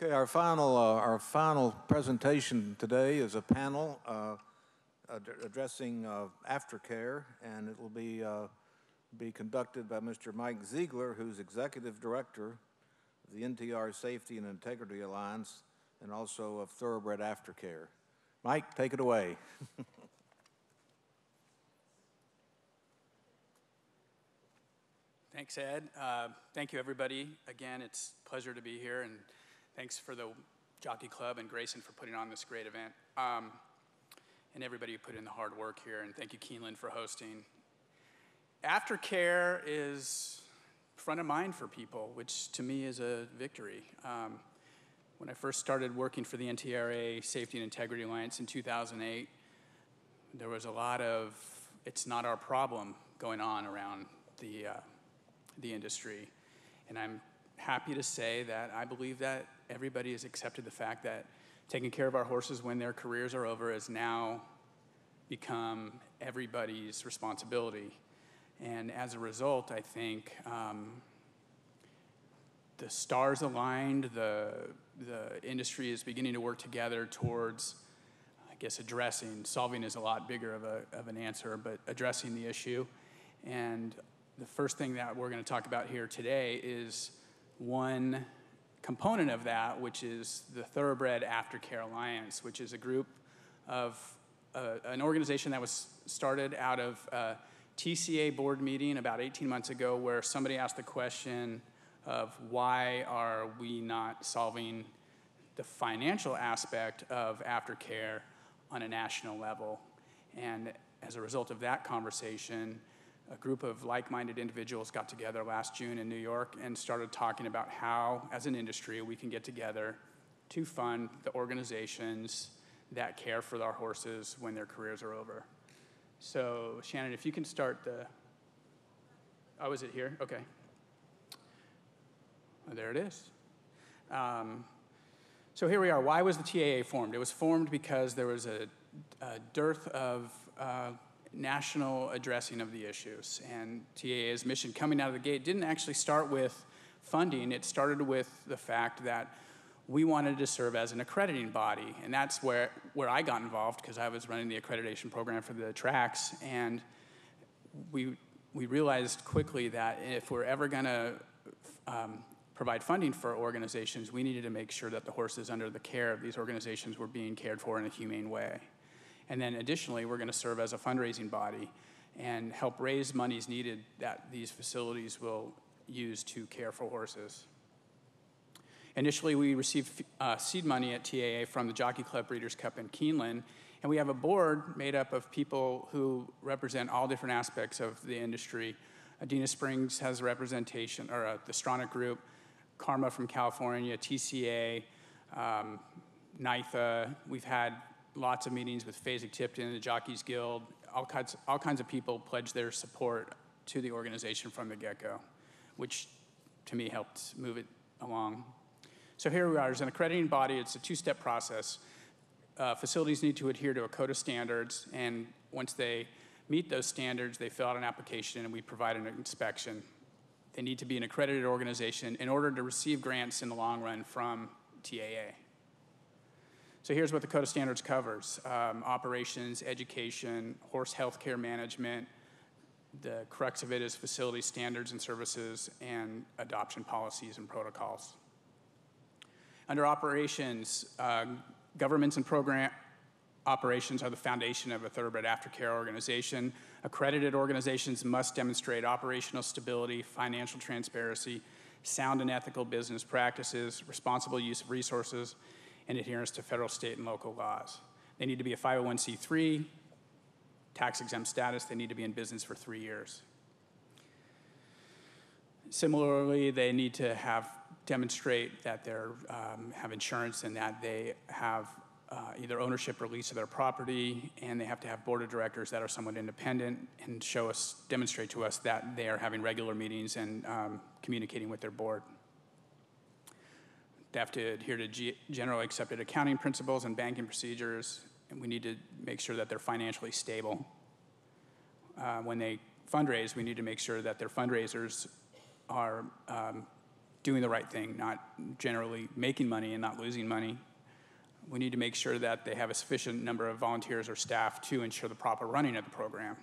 Okay, our final, uh, our final presentation today is a panel uh, ad- addressing uh, aftercare, and it will be, uh, be conducted by Mr. Mike Ziegler, who's Executive Director of the NTRA Safety and Integrity Alliance and also of Thoroughbred Aftercare. Mike, take it away. Thanks, Ed. Uh, thank you, everybody. Again, it's a pleasure to be here, and thanks for the Jockey Club and Grayson for putting on this great event. Um, and everybody who put in the hard work here, and thank you, Keeneland, for hosting. Aftercare is front of mind for people, which to me is a victory. Um, when I first started working for the NTRA Safety and Integrity Alliance in 2008, there was a lot of it's not our problem going on around the, uh, the industry. And I'm happy to say that I believe that everybody has accepted the fact that taking care of our horses when their careers are over has now become everybody's responsibility. And as a result, I think um, the stars aligned, the, the industry is beginning to work together towards, I guess, addressing, solving is a lot bigger of, a, of an answer, but addressing the issue. And the first thing that we're going to talk about here today is one component of that, which is the Thoroughbred Aftercare Alliance, which is a group of uh, an organization that was started out of a TCA board meeting about 18 months ago, where somebody asked the question of why are we not solving the financial aspect of aftercare on a national level. And as a result of that conversation, a group of like minded individuals got together last June in New York and started talking about how, as an industry, we can get together to fund the organizations that care for our horses when their careers are over. So, Shannon, if you can start the. Oh, is it here? Okay. Oh, there it is. Um, so here we are. Why was the TAA formed? It was formed because there was a, a dearth of uh, national addressing of the issues. And TAA's mission coming out of the gate didn't actually start with funding, it started with the fact that we wanted to serve as an accrediting body. And that's where, where I got involved because I was running the accreditation program for the tracks. And we, we realized quickly that if we're ever going to um, provide funding for organizations, we needed to make sure that the horses under the care of these organizations were being cared for in a humane way. And then additionally, we're going to serve as a fundraising body and help raise monies needed that these facilities will use to care for horses. Initially, we received uh, seed money at TAA from the Jockey Club Breeders' Cup in Keeneland, and we have a board made up of people who represent all different aspects of the industry. Adena Springs has representation, or uh, the Stronach Group, CARMA from California, TCA, um, NYTHA. We've had lots of meetings with Fasig-Tipton, the Jockeys Guild. All kinds, all kinds of people pledged their support to the organization from the get-go, which to me helped move it along. So here we are, as an accrediting body, it's a two-step process. Uh, facilities need to adhere to a code of standards, and once they meet those standards, they fill out an application and we provide an inspection. They need to be an accredited organization in order to receive grants in the long run from TAA. So here's what the Code of Standards covers um, operations, education, horse health care management. The crux of it is facility standards and services and adoption policies and protocols. Under operations, uh, governments and program operations are the foundation of a thoroughbred aftercare organization. Accredited organizations must demonstrate operational stability, financial transparency, sound and ethical business practices, responsible use of resources, and adherence to federal, state, and local laws. They need to be a 501c3, tax exempt status, they need to be in business for three years. Similarly, they need to have demonstrate that they um, have insurance and that they have uh, either ownership or lease of their property, and they have to have board of directors that are somewhat independent and show us, demonstrate to us that they are having regular meetings and um, communicating with their board. They have to adhere to G- generally accepted accounting principles and banking procedures, and we need to make sure that they're financially stable. Uh, when they fundraise, we need to make sure that their fundraisers are um, doing the right thing, not generally making money and not losing money. We need to make sure that they have a sufficient number of volunteers or staff to ensure the proper running of the program.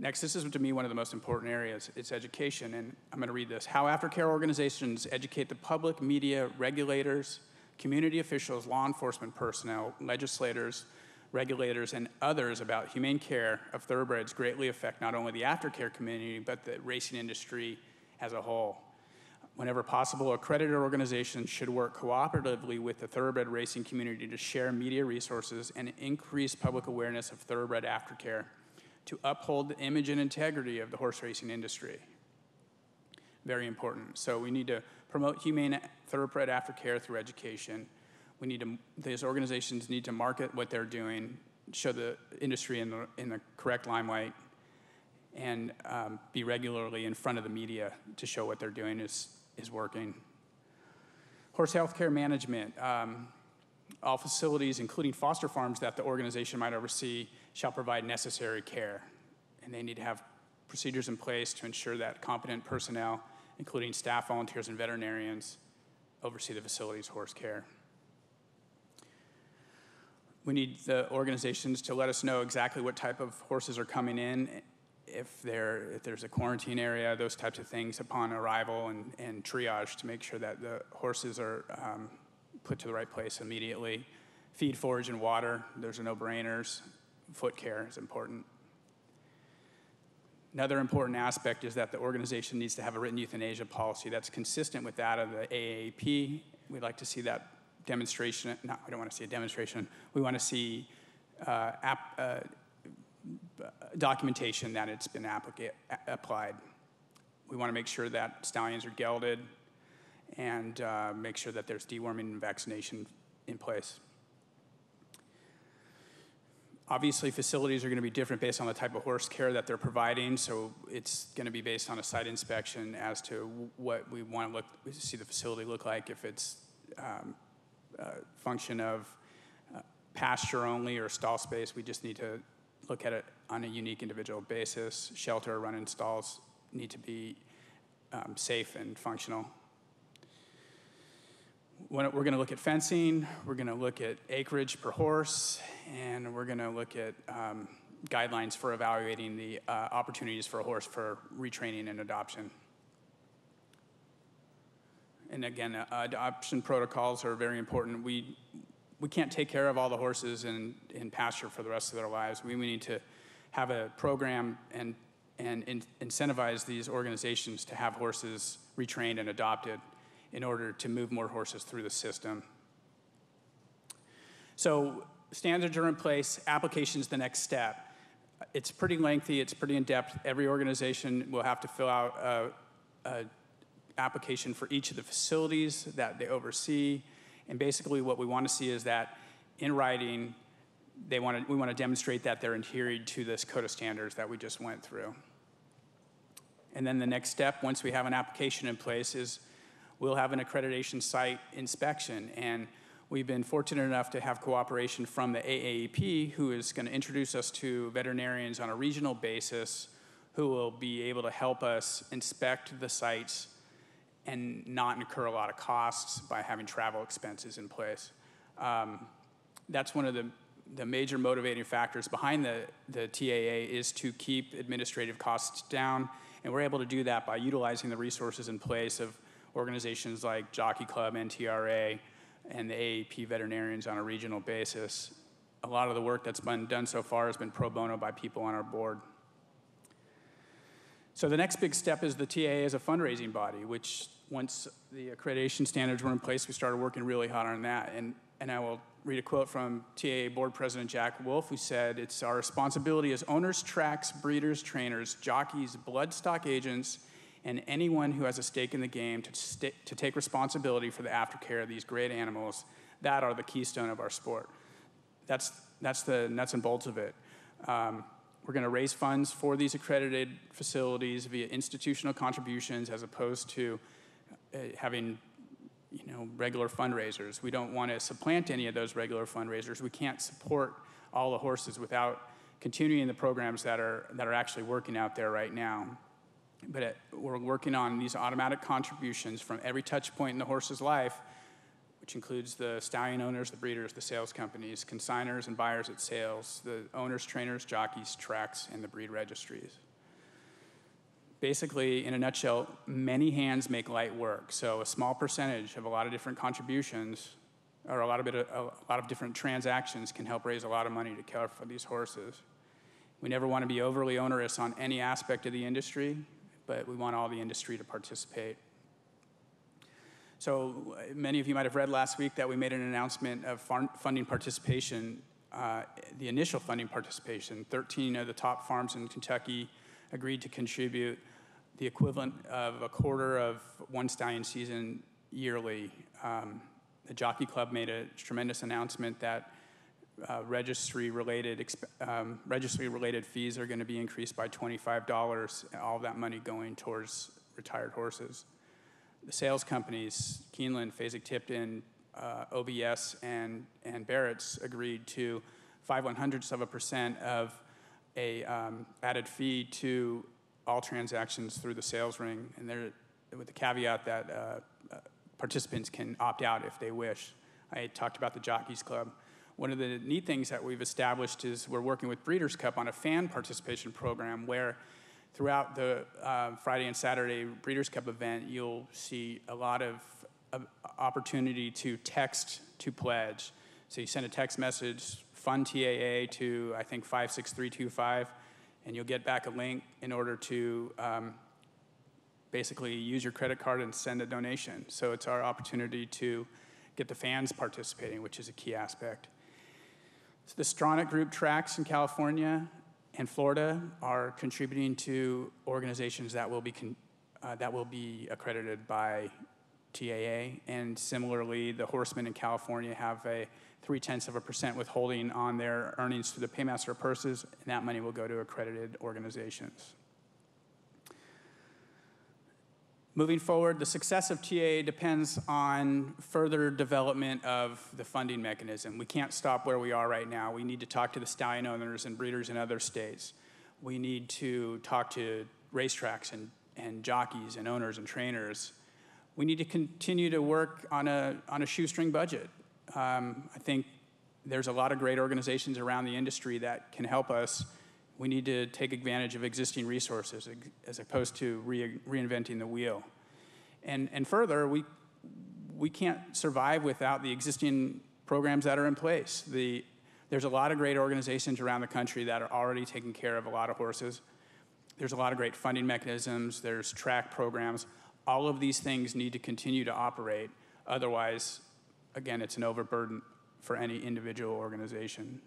Next, this is to me one of the most important areas. It's education, and I'm going to read this. How aftercare organizations educate the public, media, regulators, community officials, law enforcement personnel, legislators, regulators, and others about humane care of thoroughbreds greatly affect not only the aftercare community, but the racing industry as a whole. Whenever possible, accredited organizations should work cooperatively with the thoroughbred racing community to share media resources and increase public awareness of thoroughbred aftercare to uphold the image and integrity of the horse racing industry. Very important. So we need to promote humane thoroughbred aftercare through education. We need to, these organizations need to market what they're doing, show the industry in the, in the correct limelight, and um, be regularly in front of the media to show what they're doing is, is working. Horse healthcare management. Um, all facilities, including foster farms that the organization might oversee, shall provide necessary care. And they need to have procedures in place to ensure that competent personnel, including staff, volunteers, and veterinarians, oversee the facility's horse care. We need the organizations to let us know exactly what type of horses are coming in, if, if there's a quarantine area, those types of things upon arrival, and, and triage to make sure that the horses are um, put to the right place immediately. Feed, forage, and water, those are no-brainers. Foot care is important. Another important aspect is that the organization needs to have a written euthanasia policy that's consistent with that of the AAEP. We'd like to see that demonstration, no, we don't want to see a demonstration. We want to see uh, ap, uh, documentation that it's been applied. We want to make sure that stallions are gelded, and uh, make sure that there's deworming and vaccination in place. Obviously, facilities are going to be different based on the type of horse care that they're providing, so it's going to be based on a site inspection as to what we want to look, see the facility look like. If it's um, a function of uh, pasture only or stall space, we just need to look at it on a unique individual basis. Shelter, run-in stalls need to be um, safe and functional we're going to look at fencing, we're going to look at acreage per horse, and we're going to look at um, guidelines for evaluating the uh, opportunities for a horse for retraining and adoption. And again, uh, adoption protocols are very important. We, we can't take care of all the horses in, in pasture for the rest of their lives. We, we need to have a program and, and in, incentivize these organizations to have horses retrained and adopted in order to move more horses through the system. So standards are in place, application is the next step. It's pretty lengthy, it's pretty in-depth. Every organization will have to fill out a, a application for each of the facilities that they oversee. And basically what we want to see is that in writing, they want to, we want to demonstrate that they're adhering to this code of standards that we just went through. And then the next step, once we have an application in place, is we'll have an accreditation site inspection. And we've been fortunate enough to have cooperation from the AAEP, who is going to introduce us to veterinarians on a regional basis who will be able to help us inspect the sites and not incur a lot of costs by having travel expenses in place. Um, that's one of the, the major motivating factors behind the, the TAA is to keep administrative costs down. And we're able to do that by utilizing the resources in place of organizations like Jockey Club, NTRA, and the AAEP veterinarians on a regional basis. A lot of the work that's been done so far has been pro bono by people on our board. So the next big step is the TAA as a fundraising body, which once the accreditation standards were in place, we started working really hard on that. And, and I will read a quote from TAA board president Jack Wolf, who said, it's our responsibility as owners, tracks, breeders, trainers, jockeys, bloodstock agents, and anyone who has a stake in the game to, st- to take responsibility for the aftercare of these great animals that are the keystone of our sport. That's, that's the nuts and bolts of it. Um, we're going to raise funds for these accredited facilities via institutional contributions as opposed to uh, having you know, regular fundraisers. We don't want to supplant any of those regular fundraisers. We can't support all the horses without continuing the programs that are, that are actually working out there right now. But it, we're working on these automatic contributions from every touch point in the horse's life, which includes the stallion owners, the breeders, the sales companies, consigners and buyers at sales, the owners, trainers, jockeys, tracks, and the breed registries. Basically, in a nutshell, many hands make light work. So a small percentage of a lot of different contributions or a lot of, bit of, a lot of different transactions can help raise a lot of money to care for these horses. We never want to be overly onerous on any aspect of the industry, but we want all the industry to participate. So many of you might have read last week that we made an announcement of funding participation, uh, the initial funding participation. 13 of the top farms in Kentucky agreed to contribute the equivalent of a quarter of one stallion season yearly. Um, the Jockey Club made a tremendous announcement that uh, registry related um, registry related fees are going to be increased by $25 all that money going towards retired horses the sales companies Keeneland fasig tipton uh, OBS and, and barrett's agreed to five one hundredths of a percent of a um, added fee to all transactions through the sales ring, and there, with the caveat that uh, uh, participants can opt out if they wish. I talked about the Jockeys Club. One of the neat things that we've established is we're working with Breeders' Cup on a fan participation program where throughout the uh, Friday and Saturday Breeders' Cup event, you'll see a lot of, of opportunity to text to pledge. So you send a text message fund TAA to, I think, 56325, and you'll get back a link in order to um, basically use your credit card and send a donation. So it's our opportunity to get the fans participating, which is a key aspect. So the Stronach Group tracks in California and Florida are contributing to organizations that will be, uh, that will be accredited by TAA. And similarly, the horsemen in California have a three tenths of a percent withholding on their earnings through the paymaster purses, and that money will go to accredited organizations. Moving forward, the success of TAA depends on further development of the funding mechanism. We can't stop where we are right now. We need to talk to the stallion owners and breeders in other states. We need to talk to racetracks and, and jockeys and owners and trainers. We need to continue to work on a, on a shoestring budget. Um, I think there's a lot of great organizations around the industry that can help us. We need to take advantage of existing resources as opposed to re reinventing the wheel. And, and further, we, we can't survive without the existing programs that are in place. The, there's a lot of great organizations around the country that are already taking care of a lot of horses. There's a lot of great funding mechanisms, there's track programs. All of these things need to continue to operate. Otherwise, again, it's an overburden for any individual organization.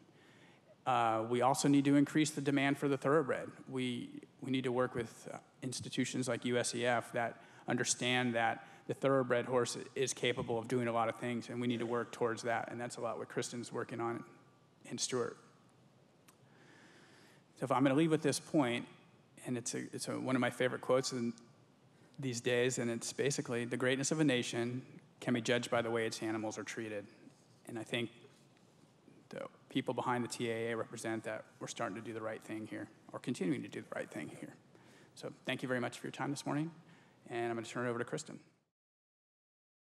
Uh, we also need to increase the demand for the thoroughbred. We, we need to work with uh, institutions like USEF that understand that the thoroughbred horse is capable of doing a lot of things, and we need to work towards that. And that's a lot what Kristen's working on in Stuart. So if I'm going to leave with this point, and it's, a, it's a, one of my favorite quotes in these days, and it's basically the greatness of a nation can be judged by the way its animals are treated. And I think the people behind the TAA represent that we're starting to do the right thing here, or continuing to do the right thing here. So thank you very much for your time this morning, and I'm going to turn it over to Kristen.